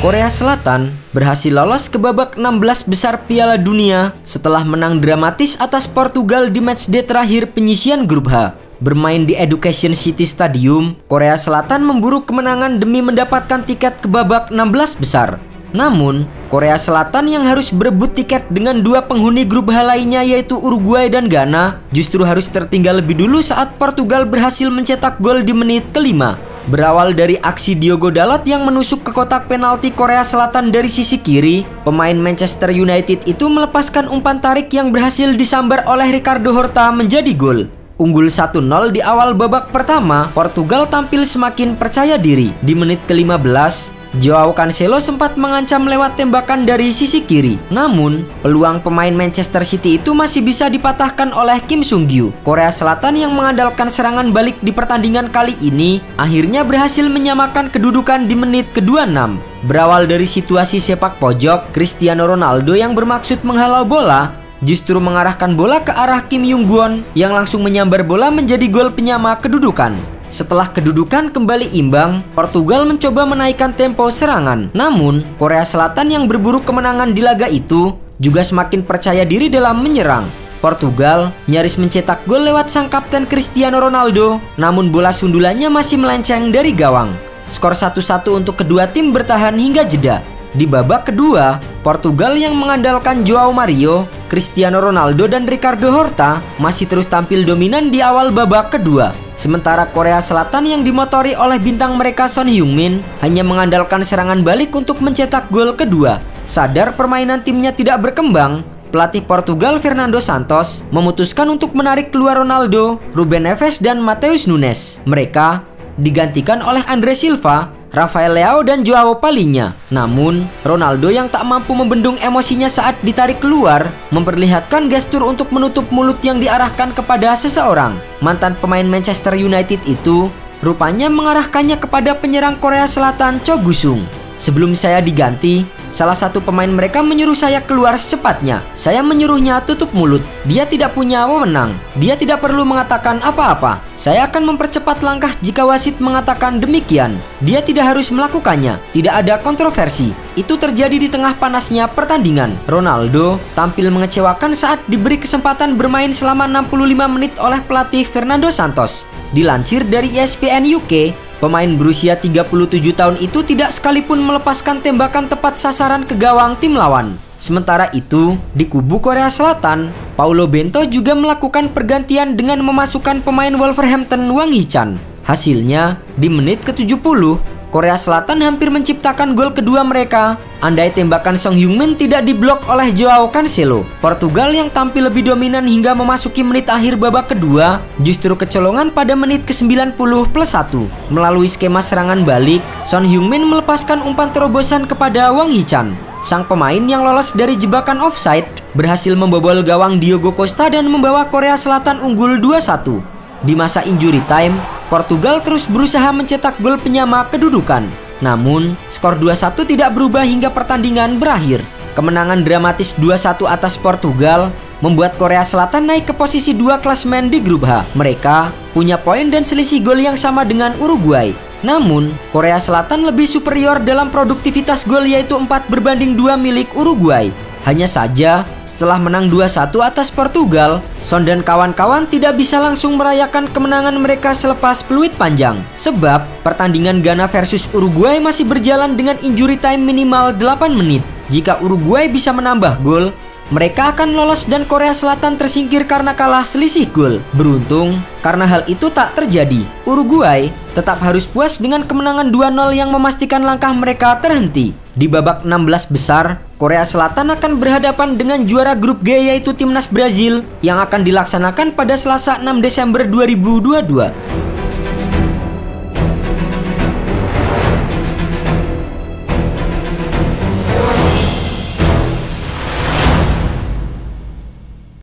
Korea Selatan berhasil lolos ke babak 16 besar Piala Dunia setelah menang dramatis atas Portugal di matchday terakhir penyisian grup H. Bermain di Education City Stadium, Korea Selatan memburu kemenangan demi mendapatkan tiket ke babak 16 besar. Namun, Korea Selatan yang harus berebut tiket dengan dua penghuni grup H lainnya yaitu Uruguay dan Ghana justru harus tertinggal lebih dulu saat Portugal berhasil mencetak gol di menit kelima. Berawal dari aksi Diogo Dalot yang menusuk ke kotak penalti Korea Selatan dari sisi kiri, pemain Manchester United itu melepaskan umpan tarik yang berhasil disambar oleh Ricardo Horta menjadi gol. Unggul 1-0 di awal babak pertama, Portugal tampil semakin percaya diri. Di menit ke-15, Joao Cancelo sempat mengancam lewat tembakan dari sisi kiri. Namun, peluang pemain Manchester City itu masih bisa dipatahkan oleh Kim Sung Gyu. Korea Selatan yang mengandalkan serangan balik di pertandingan kali ini akhirnya berhasil menyamakan kedudukan di menit ke-26. Berawal dari situasi sepak pojok, Cristiano Ronaldo yang bermaksud menghalau bola justru mengarahkan bola ke arah Kim Yung Gwon yang langsung menyambar bola menjadi gol penyama kedudukan. Setelah kedudukan kembali imbang, Portugal mencoba menaikkan tempo serangan. Namun, Korea Selatan yang berburu kemenangan di laga itu juga semakin percaya diri dalam menyerang. Portugal nyaris mencetak gol lewat sang kapten Cristiano Ronaldo, namun bola sundulannya masih melenceng dari gawang. Skor 1-1 untuk kedua tim bertahan hingga jeda. Di babak kedua, Portugal yang mengandalkan Joao Mario, Cristiano Ronaldo dan Ricardo Horta masih terus tampil dominan di awal babak kedua. Sementara Korea Selatan yang dimotori oleh bintang mereka Son Heung-min hanya mengandalkan serangan balik untuk mencetak gol kedua. Sadar permainan timnya tidak berkembang, pelatih Portugal Fernando Santos memutuskan untuk menarik keluar Ronaldo, Ruben Neves dan Mateus Nunes. Mereka digantikan oleh Andre Silva Rafael Leao dan Joao Palinya. Namun, Ronaldo yang tak mampu membendung emosinya saat ditarik keluar, memperlihatkan gestur untuk menutup mulut yang diarahkan kepada seseorang. Mantan pemain Manchester United itu rupanya mengarahkannya kepada penyerang Korea Selatan Cho Gusung. Sebelum saya diganti, Salah satu pemain mereka menyuruh saya keluar secepatnya. Saya menyuruhnya tutup mulut. Dia tidak punya wewenang. Dia tidak perlu mengatakan apa-apa. Saya akan mempercepat langkah jika wasit mengatakan demikian. Dia tidak harus melakukannya. Tidak ada kontroversi. Itu terjadi di tengah panasnya pertandingan. Ronaldo tampil mengecewakan saat diberi kesempatan bermain selama 65 menit oleh pelatih Fernando Santos. Dilansir dari ESPN UK, Pemain berusia 37 tahun itu tidak sekalipun melepaskan tembakan tepat sasaran ke gawang tim lawan. Sementara itu, di kubu Korea Selatan, Paulo Bento juga melakukan pergantian dengan memasukkan pemain Wolverhampton Wang Hee-chan. Hasilnya, di menit ke-70, Korea Selatan hampir menciptakan gol kedua mereka. Andai tembakan Song Heung-min tidak diblok oleh Joao Cancelo, Portugal yang tampil lebih dominan hingga memasuki menit akhir babak kedua, justru kecolongan pada menit ke-90 plus 1. Melalui skema serangan balik, Son Heung-min melepaskan umpan terobosan kepada Wang Hee-chan. Sang pemain yang lolos dari jebakan offside berhasil membobol gawang Diogo Costa dan membawa Korea Selatan unggul 2-1. Di masa injury time, Portugal terus berusaha mencetak gol penyama kedudukan. Namun, skor 2-1 tidak berubah hingga pertandingan berakhir. Kemenangan dramatis 2-1 atas Portugal membuat Korea Selatan naik ke posisi dua klasmen di grup H. Mereka punya poin dan selisih gol yang sama dengan Uruguay. Namun, Korea Selatan lebih superior dalam produktivitas gol yaitu 4 berbanding 2 milik Uruguay. Hanya saja, setelah menang 2-1 atas Portugal, Son dan kawan-kawan tidak bisa langsung merayakan kemenangan mereka selepas peluit panjang. Sebab, pertandingan Ghana versus Uruguay masih berjalan dengan injury time minimal 8 menit. Jika Uruguay bisa menambah gol, mereka akan lolos dan Korea Selatan tersingkir karena kalah selisih gol. Beruntung, karena hal itu tak terjadi. Uruguay tetap harus puas dengan kemenangan 2-0 yang memastikan langkah mereka terhenti. Di babak 16 besar, Korea Selatan akan berhadapan dengan juara grup G yaitu timnas Brazil yang akan dilaksanakan pada Selasa 6 Desember 2022.